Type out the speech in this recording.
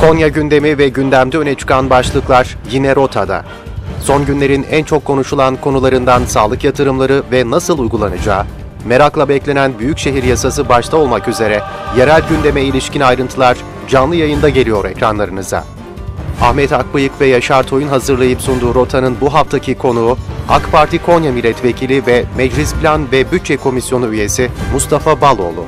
Konya gündemi ve gündemde öne çıkan başlıklar yine rotada. Son günlerin en çok konuşulan konularından sağlık yatırımları ve nasıl uygulanacağı, merakla beklenen Büyükşehir Yasası başta olmak üzere yerel gündeme ilişkin ayrıntılar canlı yayında geliyor ekranlarınıza. Ahmet Akbıyık ve Yaşar Toy'un hazırlayıp sunduğu rotanın bu haftaki konuğu AK Parti Konya Milletvekili ve Meclis Plan ve Bütçe Komisyonu üyesi Mustafa Baloğlu.